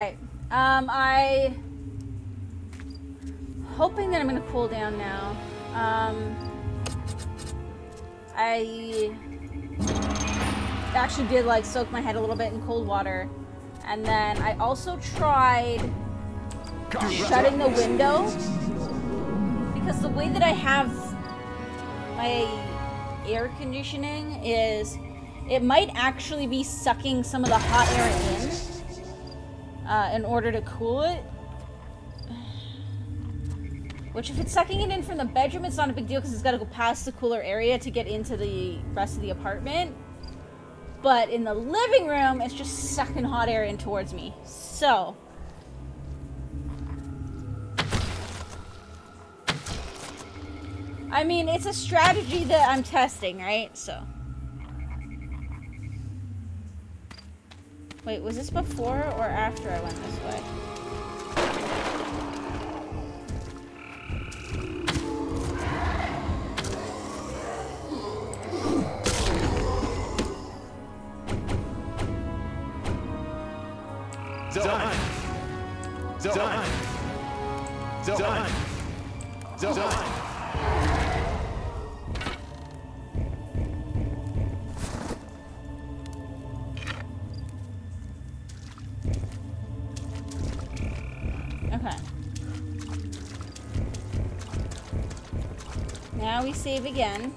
Right. Um, I hoping that I'm gonna cool down now. Um, I actually did like soak my head a little bit in cold water, and then I also tried shutting the window because the way that I have my air conditioning is it might actually be sucking some of the hot air in uh, in order to cool it. Which, if it's sucking it in from the bedroom, it's not a big deal because it's got to go past the cooler area to get into the rest of the apartment. But in the living room, it's just sucking hot air in towards me. So. I mean, it's a strategy that I'm testing, right? So. Wait, was this before or after I went this way? Done. Done. Done. Done. Okay. Now we save again.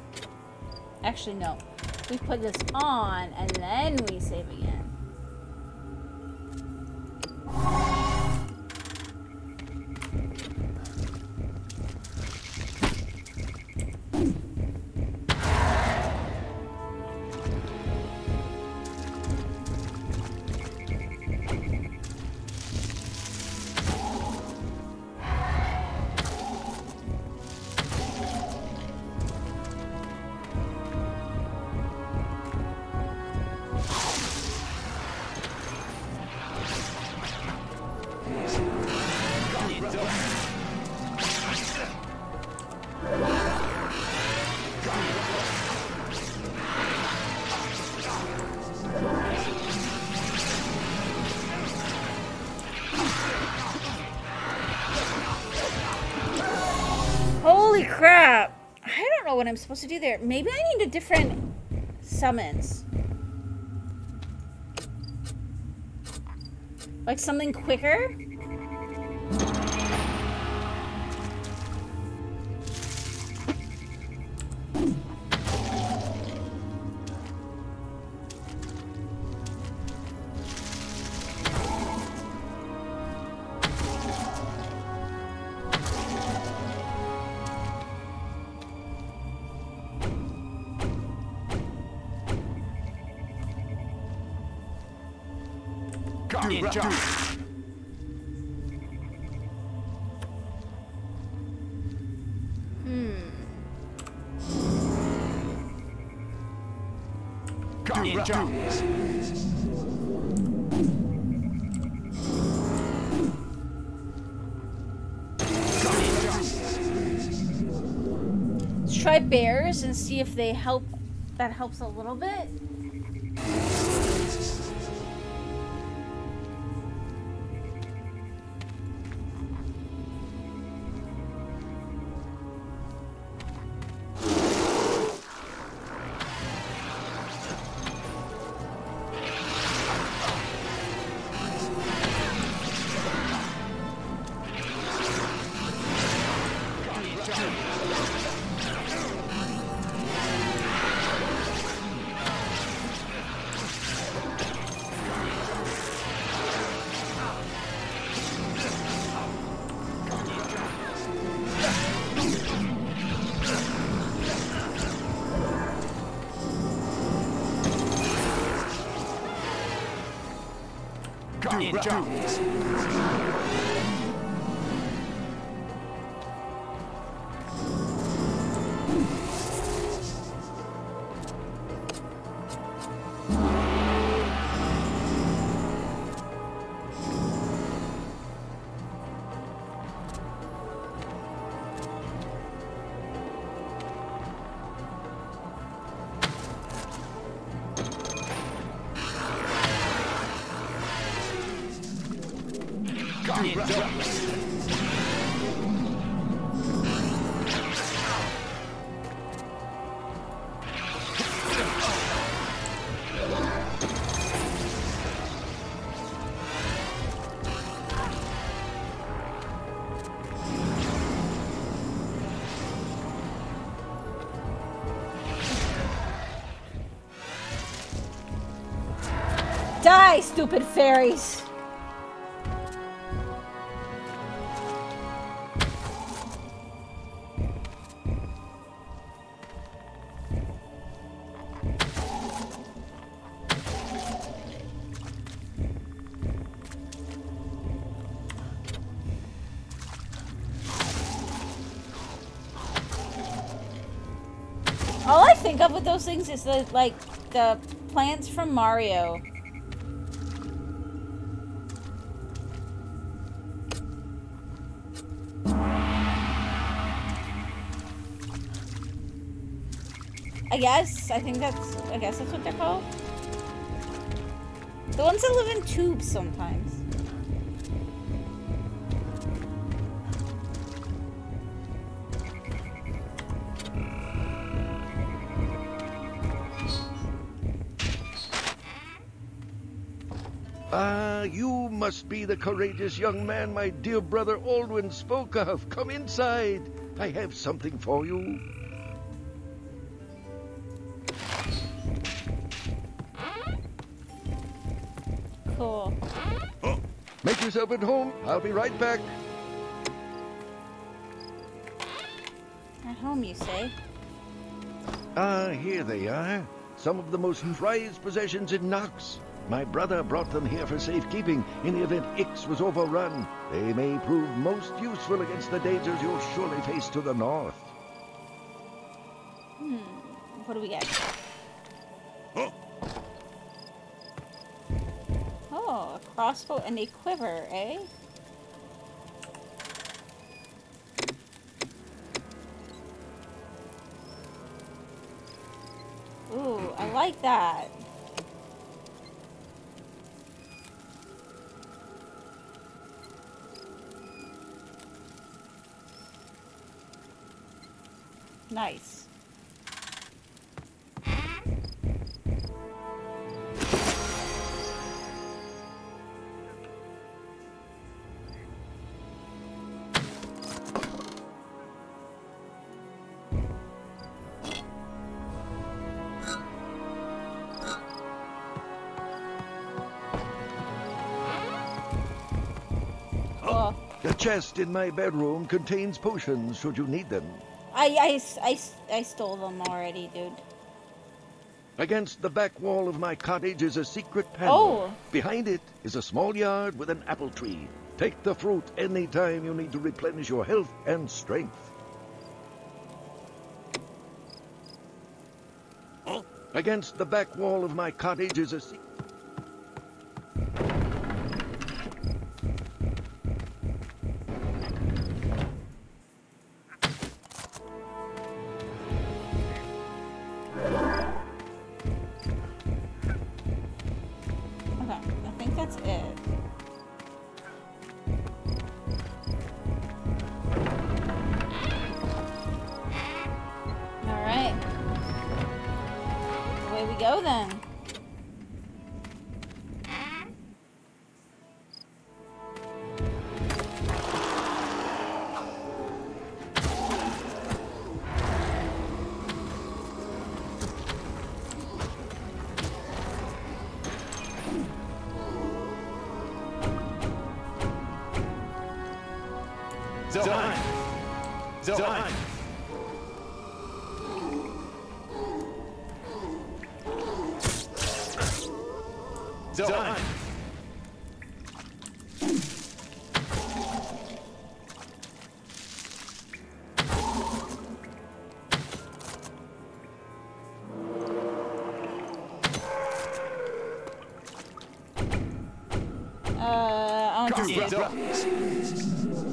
Actually, no. We put this on and then we save again. I'm supposed to do there. Maybe I need a different summons. Like something quicker? Ninja. Ninja. Let's try bears and see if they help. That helps a little bit. Die, stupid fairies! Things is the like the plants from Mario. I guess. I think that's. I guess that's what they're called. The ones that live in tubes sometimes. Ah, you must be the courageous young man my dear brother Aldwyn spoke of. Come inside. I have something for you. Cool. Make yourself at home. I'll be right back. At home, you say? Ah, here they are. Some of the most prized possessions in Nox. My brother brought them here for safekeeping in the event Ix was overrun. They may prove most useful against the dangers you'll surely face to the north. Hmm. What do we get? Oh, a crossbow and a quiver, eh? Ooh, I like that. Nice. The chest in my bedroom contains potions should you need them. I, I, s- I s- I stole them already, dude. Against the back wall of my cottage is a secret panel. Oh. Behind it is a small yard with an apple tree. Take the fruit anytime you need to replenish your health and strength. Against the back wall of my cottage is a secret. I want to see. Zone.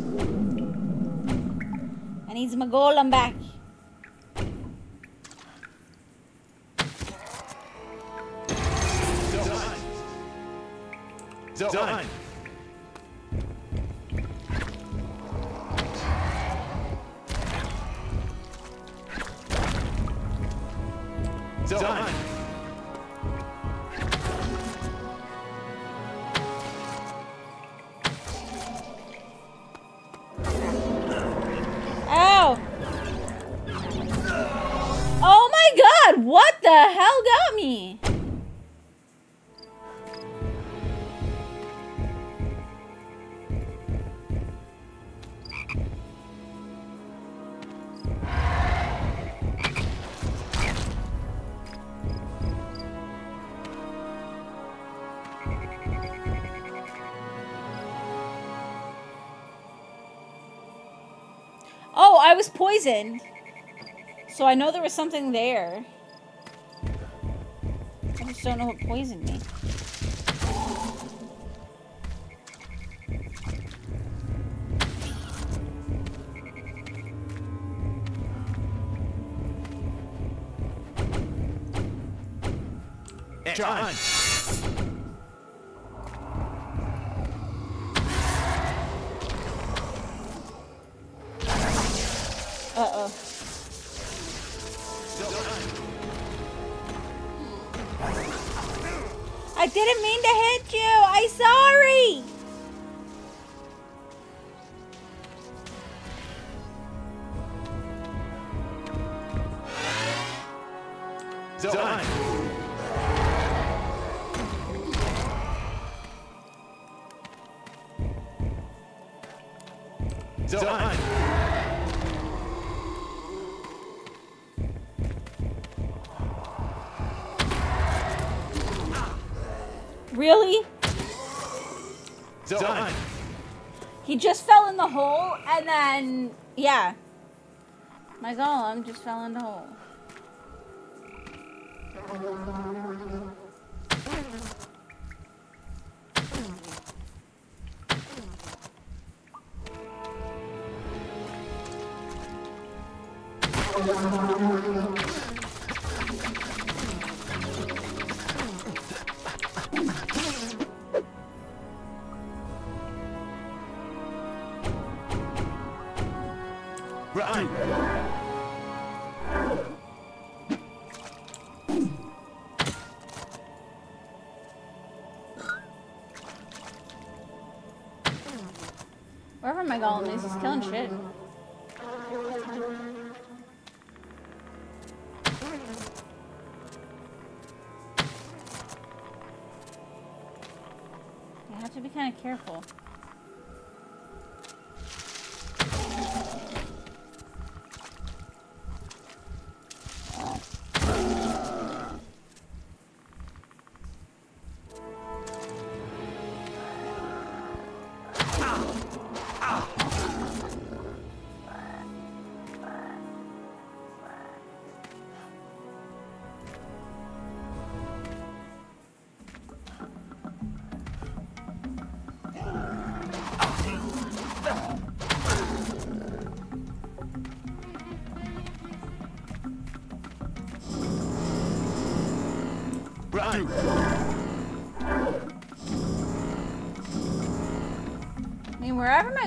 I need my golem back. I was poisoned. So I know there was something there. I just don't know what poisoned me. John. Uh-oh. Then, yeah. My golem just fell in the hole. Wherever my golem is, he's killing shit. You have to be kind of careful.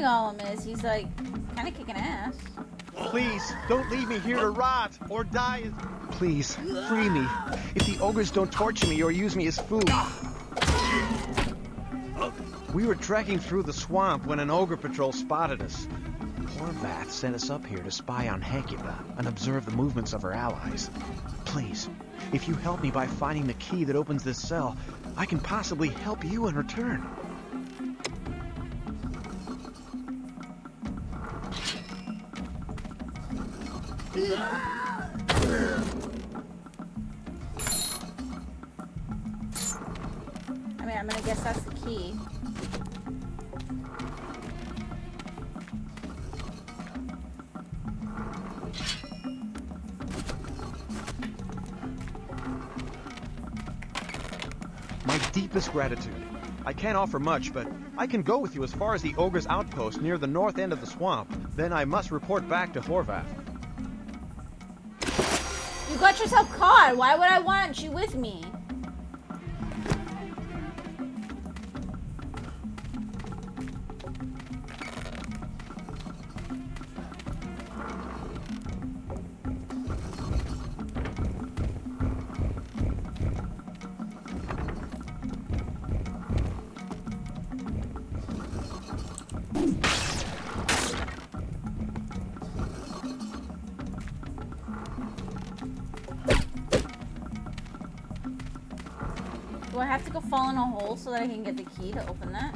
My golem is, he's like kind of kicking ass. Please, don't leave me here to rot or die. Please, free me. If the ogres don't torture me or use me as food. We were trekking through the swamp when an ogre patrol spotted us. Horvath sent us up here to spy on Hecubah and observe the movements of her allies. Please, if you help me by finding the key that opens this cell, I can possibly help you in return. I mean, I'm gonna guess that's the key. My deepest gratitude. I can't offer much, but I can go with you as far as the ogre's outpost near the north end of the swamp. Then I must report back to Horvath. Yourself caught. Why would I want you with me? Hole so that I can get the key to open that?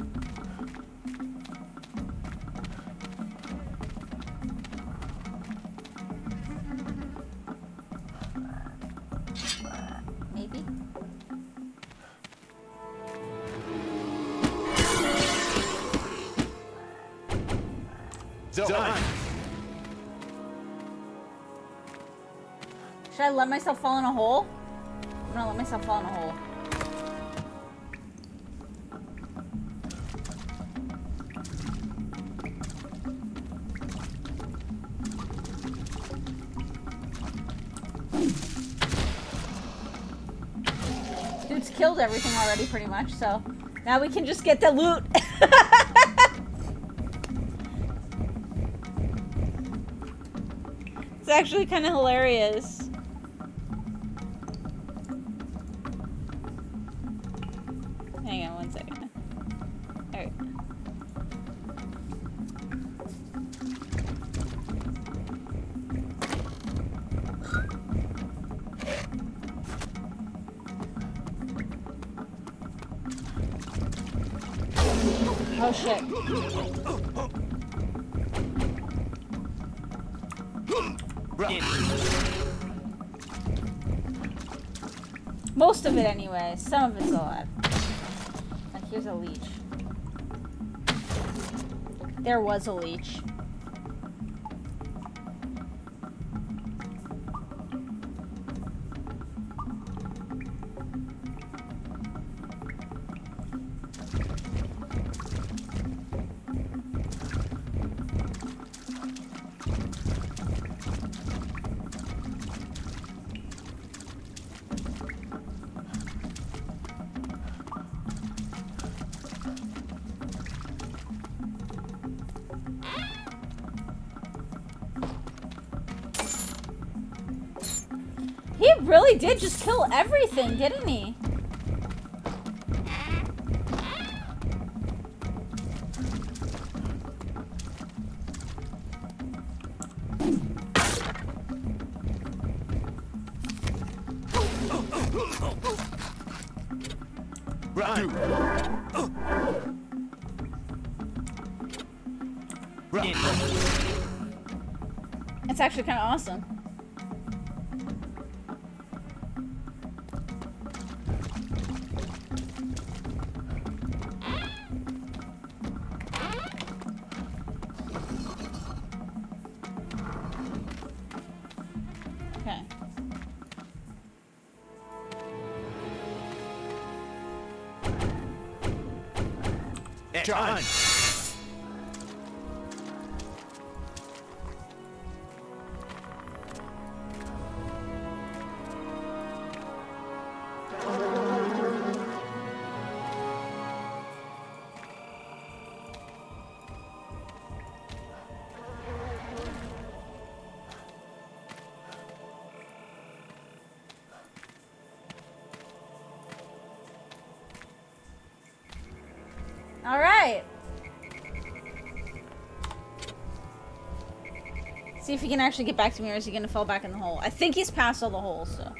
Done. Should I let myself fall in a hole? I'm gonna let myself fall in a hole. Killed everything already, pretty much, so now we can just get the loot. it's actually kind of hilarious. Some of it's alive. Like here's a leech. There was a leech. Really did just kill everything, didn't he? If he can actually get back to me, or is he gonna fall back in the hole? I think he's past all the holes, so.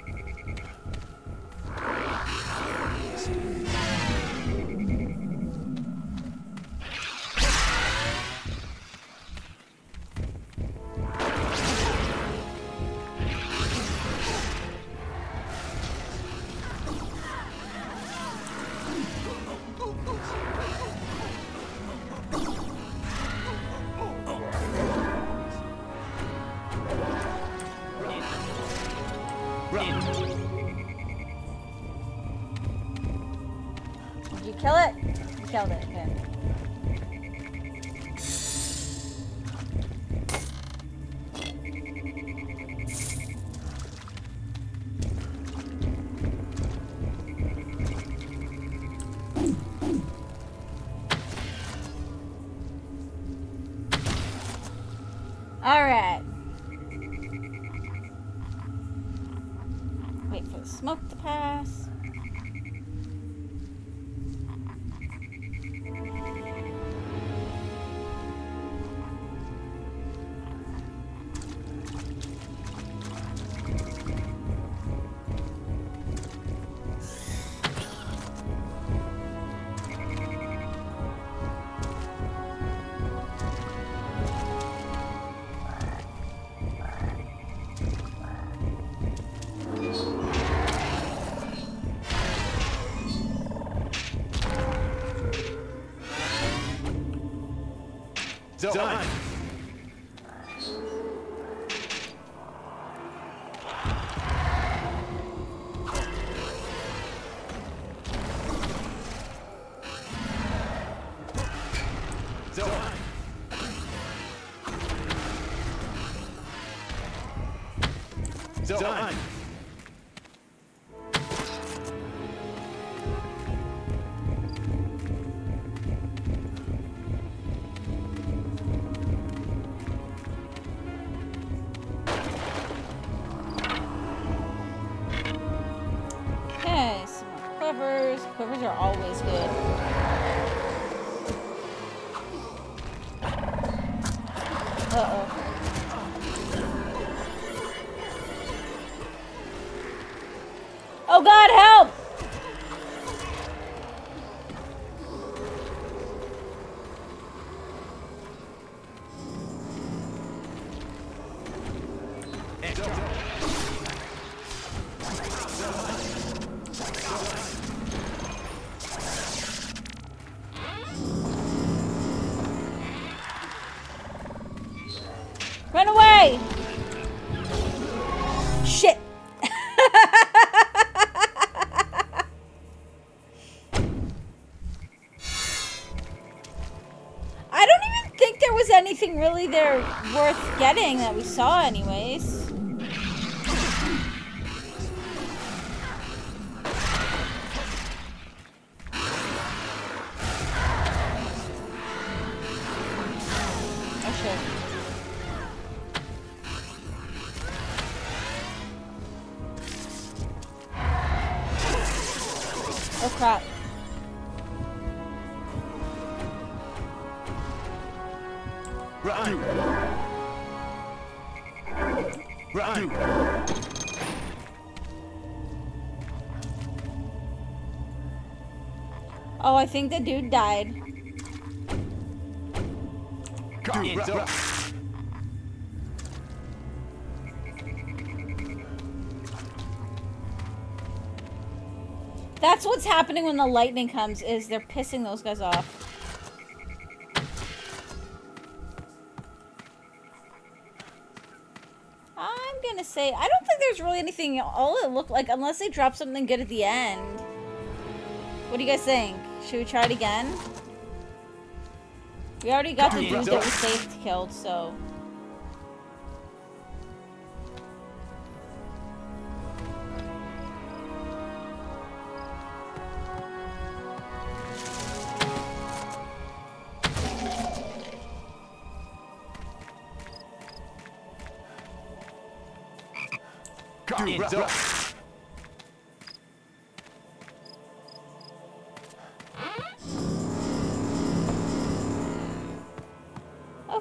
Done. Done. Worth getting that we saw anyways. Think the dude died. Run. That's what's happening when the lightning comes, is they're pissing those guys off. I'm gonna say, I don't think there's really anything, all it looked like, unless they drop something good at the end. What do you guys think? Should we try it again? We already got the dude that we saved killed, so...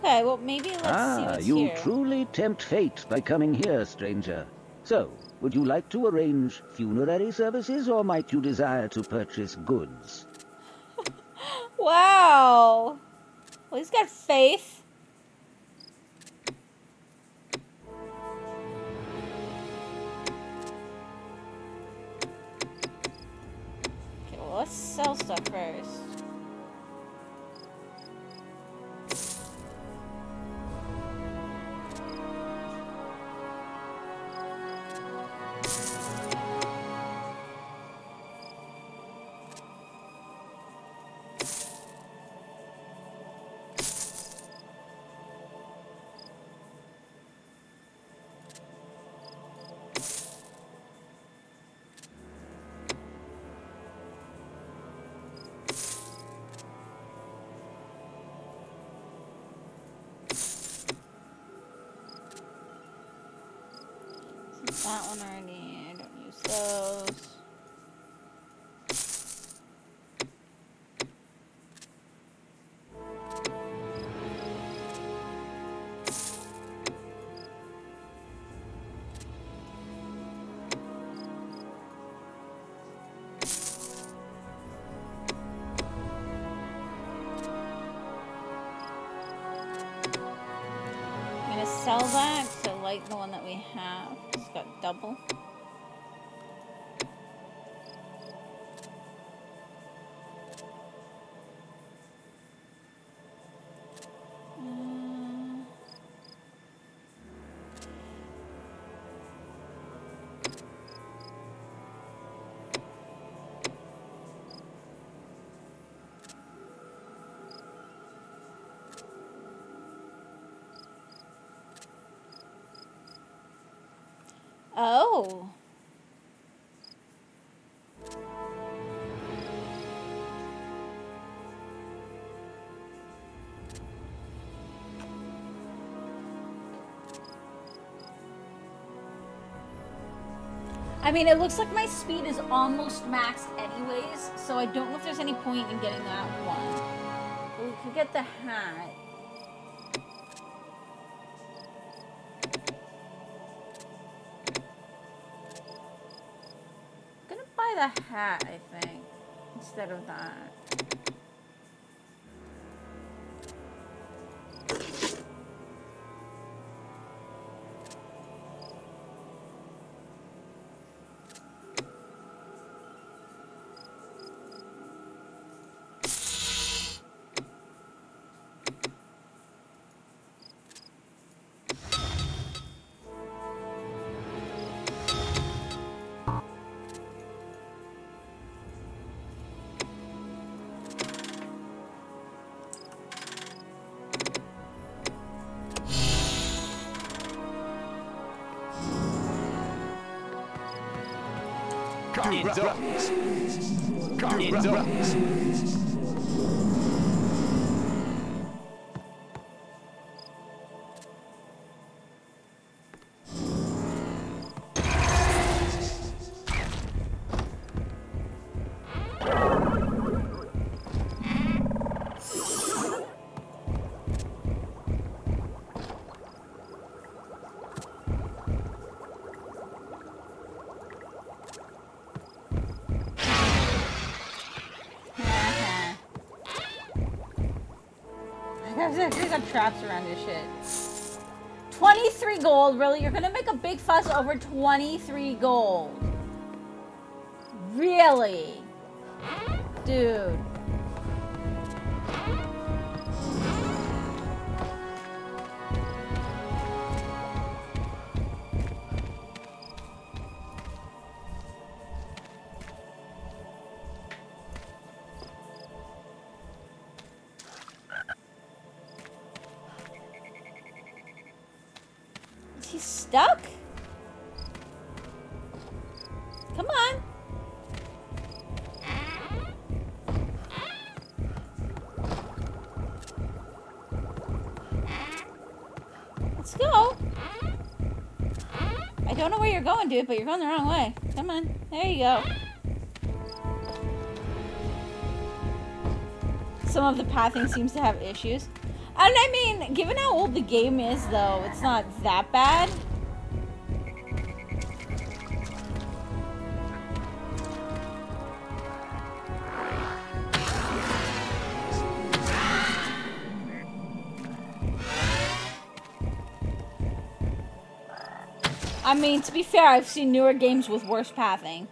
Okay, well maybe let's see Ah, what's you here. truly tempt fate by coming here, stranger. So, would you like to arrange funerary services, or might you desire to purchase goods? Wow. Well, he's got faith. Okay, well, let's sell stuff first. Sell that to like the one that we have. It's got double. Mean, it looks like my speed is almost maxed anyways, so I don't know if there's any point in getting that one. But we could get the hat. I'm gonna buy the hat, I think, instead of that. Heads up. Heads up. You're gonna make a big fuss over 23 gold? Really? Dude. Don't know where you're going, dude, but you're going the wrong way. Come on. There you go. Some of the pathing seems to have issues. And I mean, given how old the game is, though, it's not that bad. Mean, to be fair, I've seen newer games with worse pathing.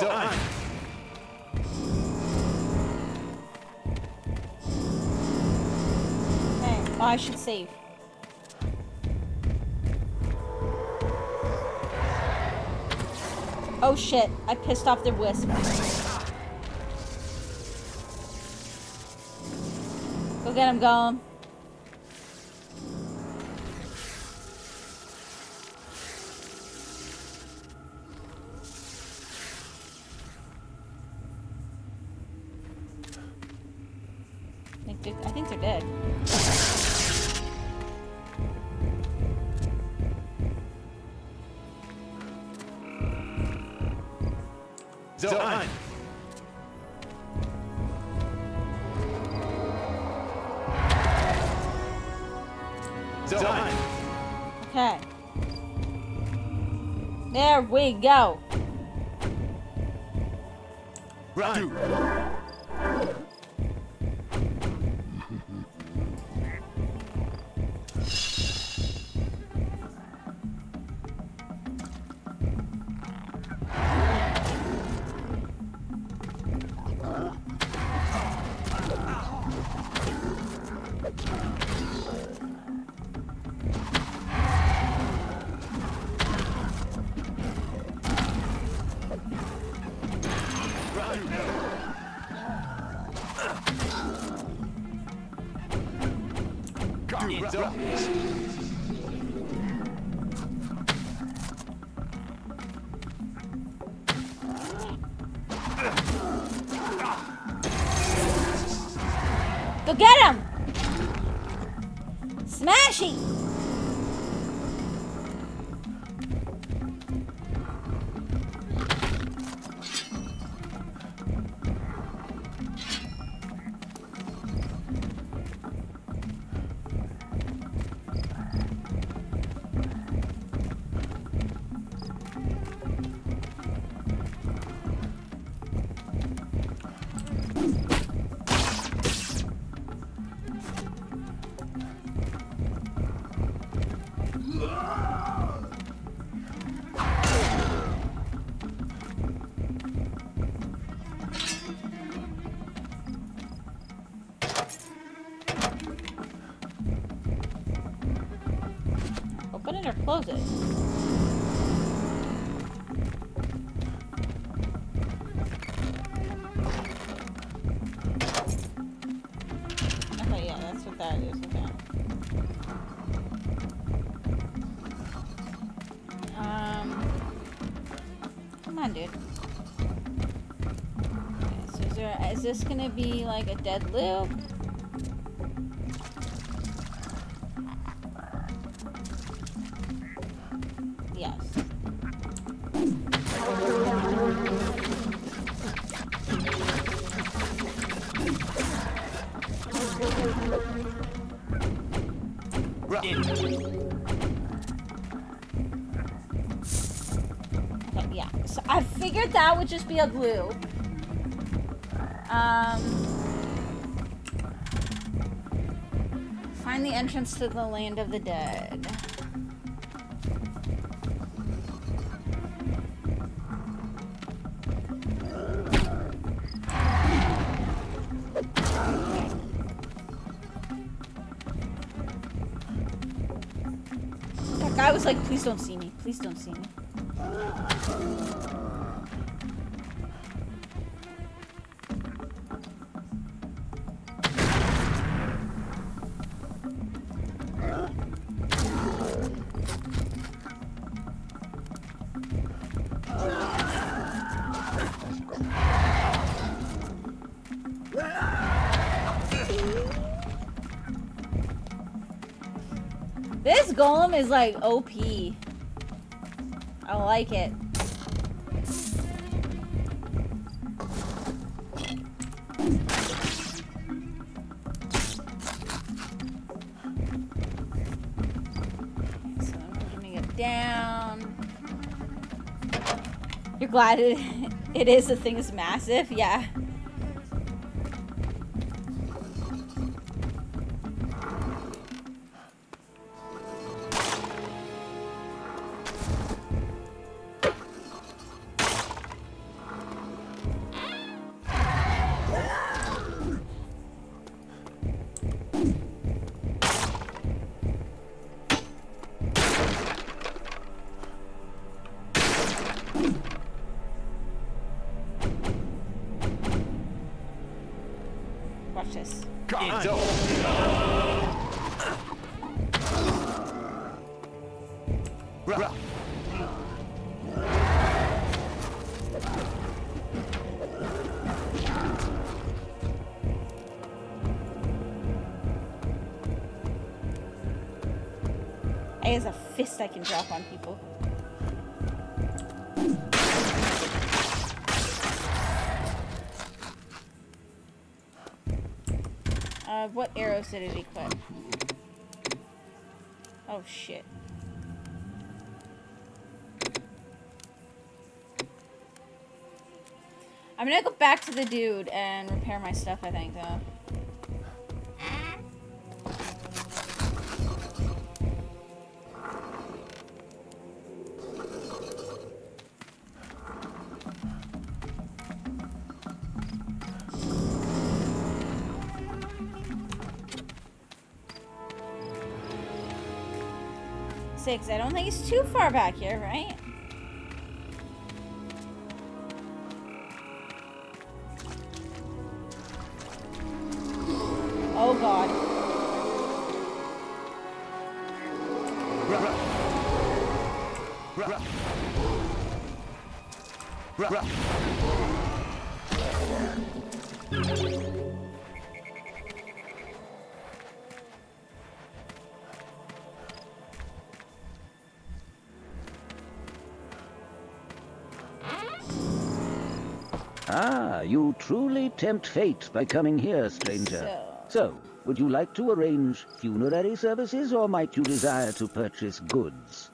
Done. Okay. Oh, I should save. Oh shit, I pissed off the wisp. Go get him, Golem. There come on, dude. Okay, so is there? Is this gonna be like a dead loop? Be a. Um, find the entrance to the land of the dead. That guy was like, please don't see me. Please don't see me. Is like OP. I like it. You're glad it, it is. The thing is massive. Yeah. Oh shit. I'm gonna go back to the dude and repair my stuff, I think, though. Six. I don't think it's too far back here, right? Truly tempt fate by coming here, stranger. So- So, would you like to arrange funerary services or might you desire to purchase goods?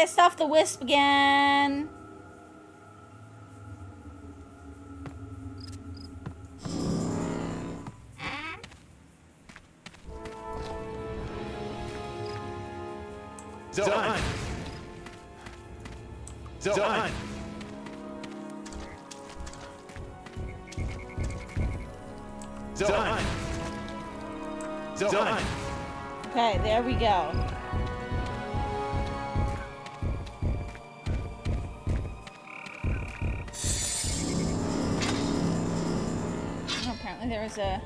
Pissed off the wisp again. Done. Done. Done. Done. Okay, there we go. Was a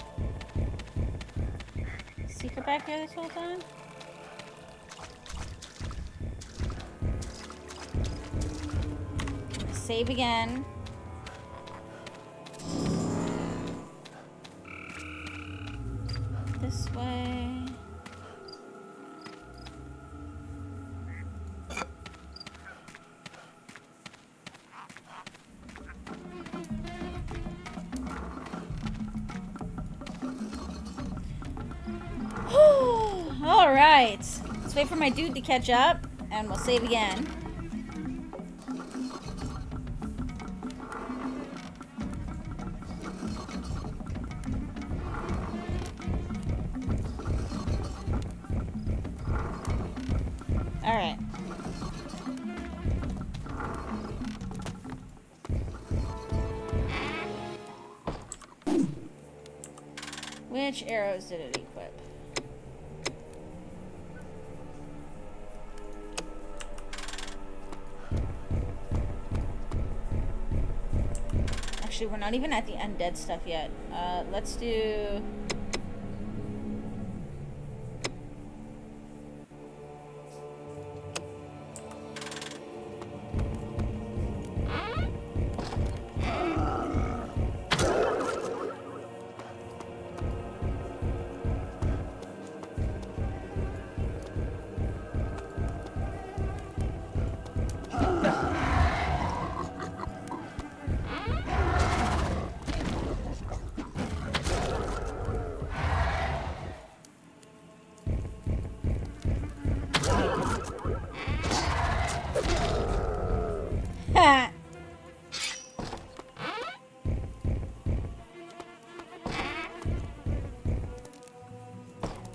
secret back here this whole time. Save again. Wait for my dude to catch up, and we'll save again. All right. Which arrows did it equip? Not even at the undead stuff yet. Uh, let's do.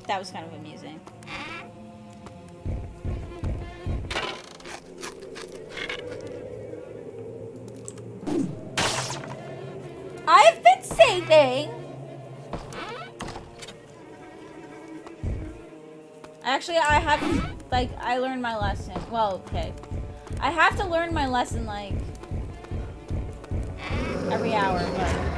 That was kind of amusing. I've been saving. Actually, I have, to like, I learned my lesson. Well, okay. I have to learn my lesson, like, every hour, but...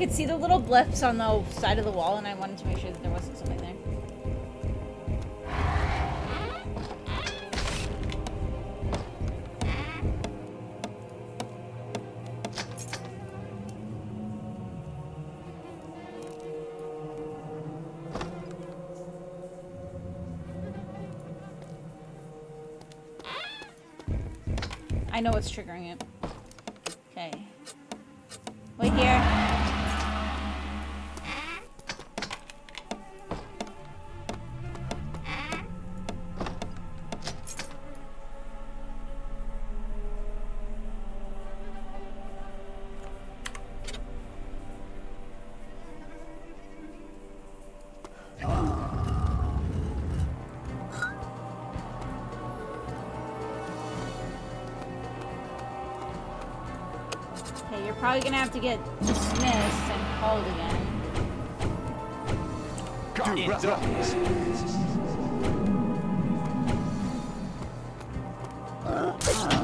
could see the little blips on the side of the wall, and I wanted to make sure that there wasn't something there. I know what's triggering it. Have to get dismissed and called again. In darkness. I'm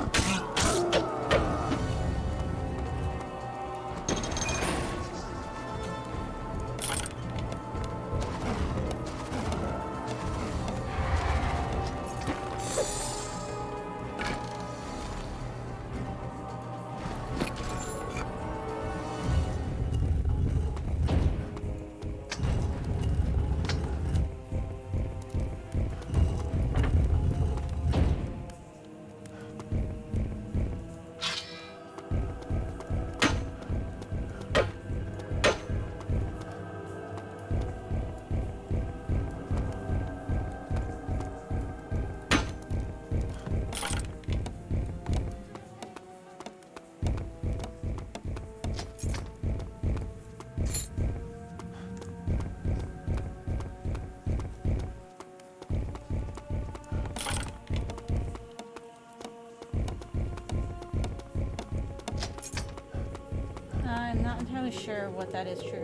that is triggering.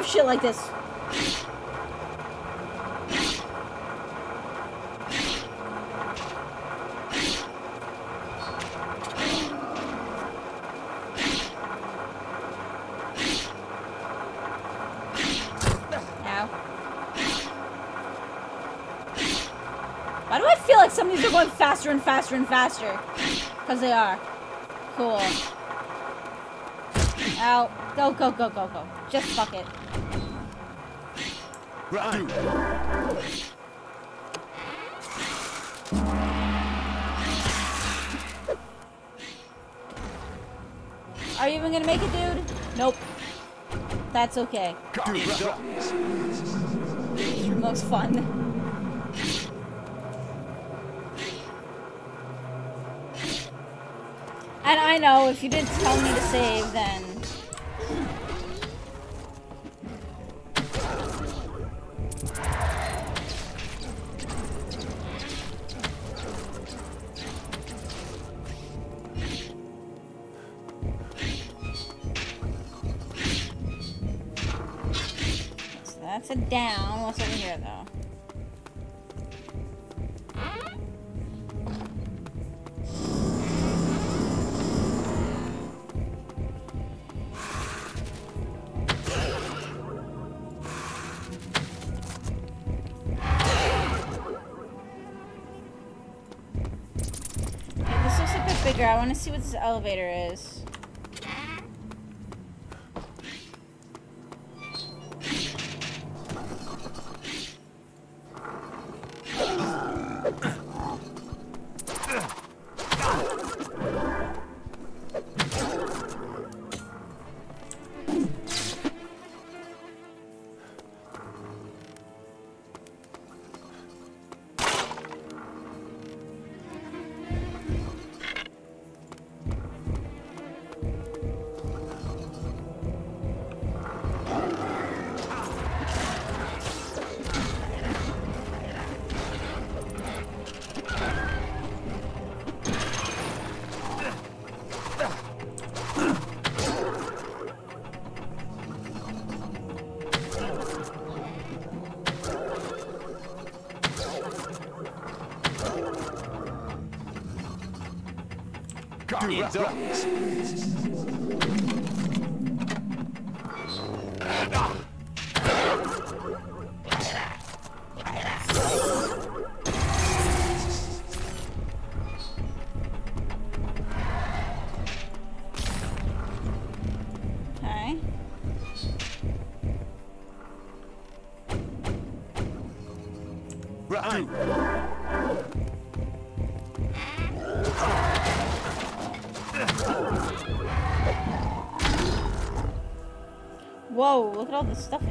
Have shit like this. Ow. Why do I feel like some of these are going faster and faster and faster? Because they are. Cool. Ow. Go, go, go, go, go. Just fuck it. Are you even gonna make it, dude? Nope. That's okay. Most fun. And I know if you didn't tell me to save, then that's a down. What's over here, though? This looks a bit bigger. I want to see what this elevator is. Whoa, look at all this stuff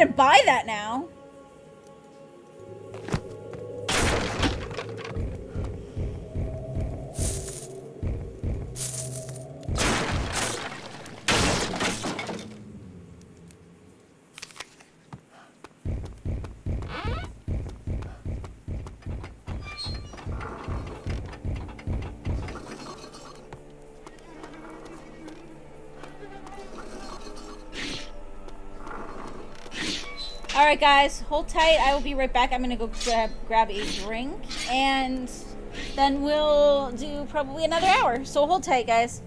I buy that now. Alright, guys, hold tight. I will be right back. I'm gonna go grab, grab a drink, and then we'll do probably another hour. So hold tight, guys.